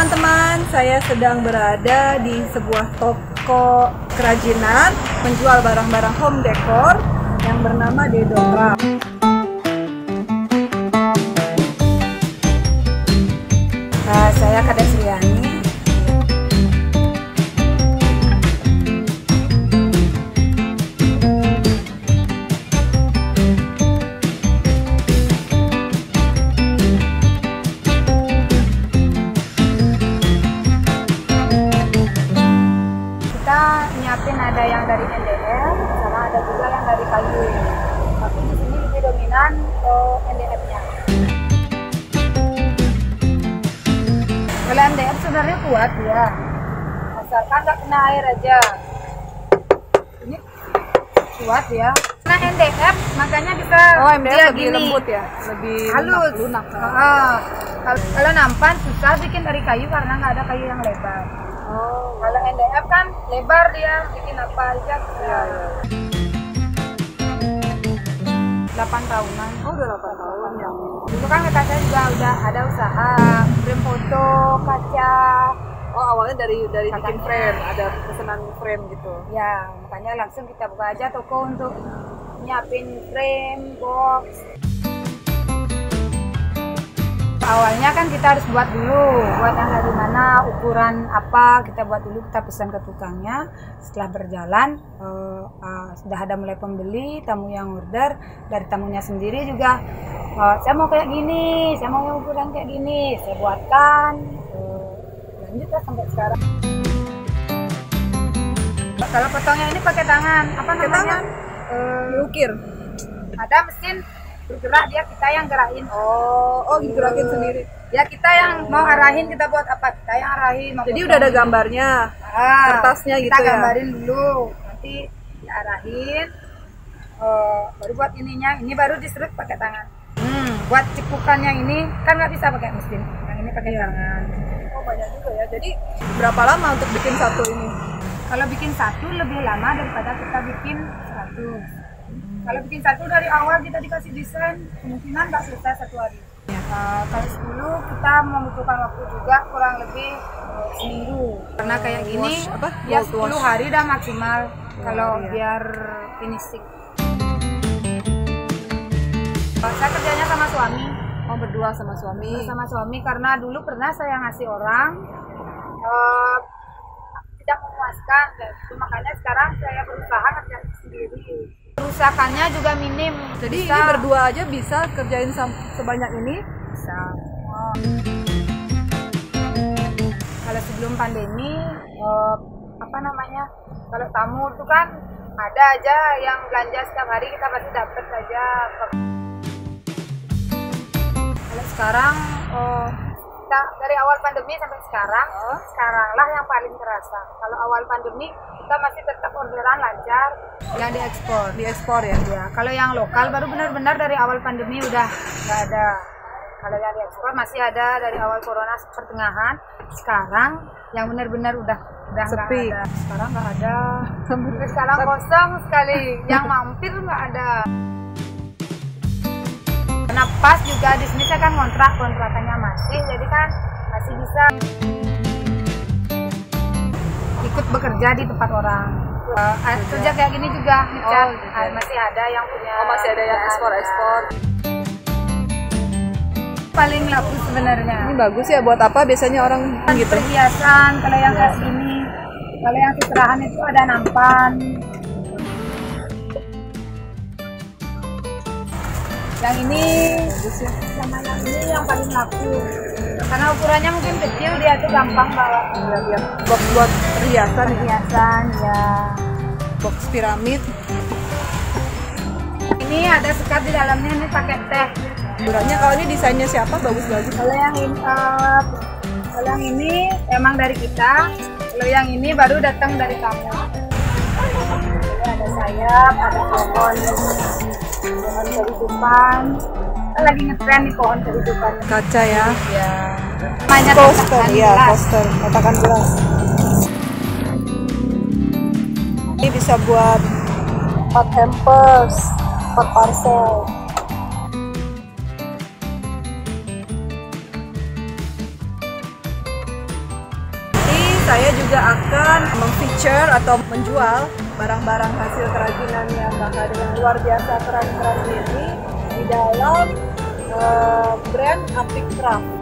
teman-teman, saya sedang berada di sebuah toko kerajinan menjual barang-barang home decor yang bernama Dedora. Yang dari NDF, sama ada juga yang dari kayu. Tapi di sini lebih dominan uh, NDF-nya. Kalau MDF sebenarnya kuat ya, asalkan nggak kena air aja. Ini kuat ya. Nah MDF makanya bisa Oh, MDF dia lebih gini, lembut ya, lebih halus. lunak. lunak. Kalau, kalau nampan susah bikin dari kayu karena nggak ada kayu yang lebar. Oh, Kalau MDF kan lebar dia bikin apa aja. iya, iya. 8 tahunan. Oh, udah 8 tahun ya. Dulu kan kakak saya juga udah ada usaha frame foto, kaca, Oh, awalnya dari dari bikin frame, ada pesanan frame gitu. Ya, makanya langsung kita buka aja toko untuk nyiapin frame, box. Awalnya kan kita harus buat dulu, buat yang dari mana, ukuran apa, kita buat dulu, kita pesan ke tukangnya. Setelah berjalan, eh, eh, sudah ada mulai pembeli, tamu yang order, dari tamunya sendiri juga, eh, saya mau kayak gini, saya mau yang ukuran kayak gini, saya buatkan, eh, lanjut lah sampai sekarang. Kalau potongnya ini pakai tangan, apa namanya? tangan? Eh, Diukir. ada mesin bergerak dia kita yang gerakin. Oh, oh digerakin sendiri. Ya kita yang mau arahin kita buat apa? Kita yang arahin. mau Jadi udah ada gambarnya. Ah, kertasnya kita gitu ya? gambarin dulu, nanti diarahin. eh, baru buat ininya, ini baru diserut pakai tangan. Hmm, buat cipukannya ini kan nggak bisa pakai mesin, yang ini pakai tangan. Oh, banyak juga ya. Jadi berapa lama untuk bikin satu ini? Kalau bikin satu lebih lama daripada kita bikin seratus. Kalau bikin satu dari awal kita dikasih desain, kemungkinan nggak selesai satu hari. Uh, kalau 10 kita membutuhkan waktu juga kurang lebih uh, seminggu. Karena kayak gini, Wash, apa? ya Gold 10 wash. hari dah maksimal kalau iya. biar finishing. Uh, saya kerjanya sama suami, Oh, berdua sama suami. sama suami karena dulu pernah saya ngasih orang eh, tidak memuaskan makanya sekarang saya berusaha ngerjain sendiri kerusakannya juga minim Jadi Bisa. ini berdua aja bisa kerjain sebanyak ini? bisa Oh. kalau sebelum pandemi eh, apa namanya kalau tamu itu kan ada aja yang belanja setiap hari kita pasti dapat aja kalau sekarang oh, kita dari awal pandemi sampai sekarang sekaranglah yang paling terasa. Kalau awal pandemi kita masih tetap orderan lancar. Yang diekspor Diekspor ya? ya kalau yang lokal baru benar-benar dari awal pandemi udah nggak ada. Kalau yang diekspor masih ada dari awal corona pertengahan. Sekarang yang benar-benar udah udah nggak Sepi. ada. Sekarang nggak ada. Sekarang kosong sekali. Yang mampir nggak ada karena pas juga di sini saya kan kontrak kontrakannya masih jadi kan masih bisa ikut bekerja di tempat orang Eh, kerja kayak gini juga. Oh, gitu. Ah, masih ada yang punya Oh, masih ada yang kerjaan, ekspor-ekspor. ya. paling laku sebenarnya Ini bagus ya buat apa biasanya orang Kan gitu? perhiasan kalau yang kayak gini kalau yang seserahan itu ada nampan yang ini sama yang ini yang paling laku. Karena ukurannya mungkin kecil dia tuh gampang bawa box buat perhiasan, perhiasan ya box piramid. ini ada sekat di dalamnya ini pakai teh. Ukurannya kalau ini desainnya siapa? Bagus-bagus. kalau yang ini eh, kalau yang ini emang dari kita. Kalau yang ini baru datang dari kamu. Ada sayap ada pohon pohon kehidupan lagi ngetren nih pohon kehidupan Kaca ya. ya namanya Poster, ya, poster. Katakan gelas. Ini bisa buat pot hampers, pot parcel. saya juga akan memfeature atau menjual barang-barang hasil kerajinan yang bakal dengan luar biasa keren-keren ini di dalam uh, brand Apik Craft.